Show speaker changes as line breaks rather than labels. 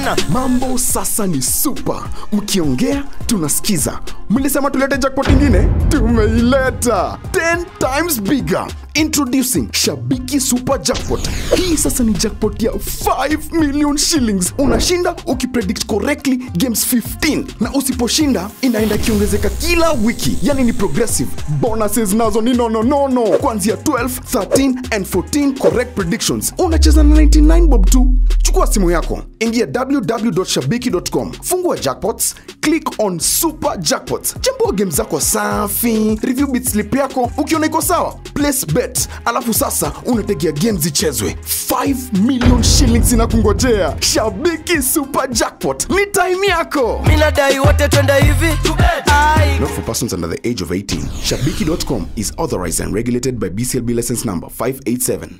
na
mambo sasa ni super. Mkiongea tunasikiza. Mlisema tulete jackpot ingine? Tumeileta. 10 times bigger. Introducing shabiki super jackpot. Hii sasa ni jackpot ya 5 million shillings. Unashinda ukipredict correctly games 15 na usiposhinda inaenda ikiongezeka kila wiki. Yani ni progressive. Bonuses nazo ni nononono kuanzia 12 13 and 14 correct predictions. Unacheza na 99 bob 2 chukua simu yako. Ingia www.shabiki.com fungua jackpots click on super jackpots chambua game zako safi review bitslip yako ukiona iko sawa place bet. Alafu sasa unategea game zichezwe 5 million shillings inakungojea. Shabiki super jackpot. Ni time yako.
Mi nadai wote twende hivi.
Not for persons under the age of 18. Shabiki.com is authorized and regulated by BCLB license number 587.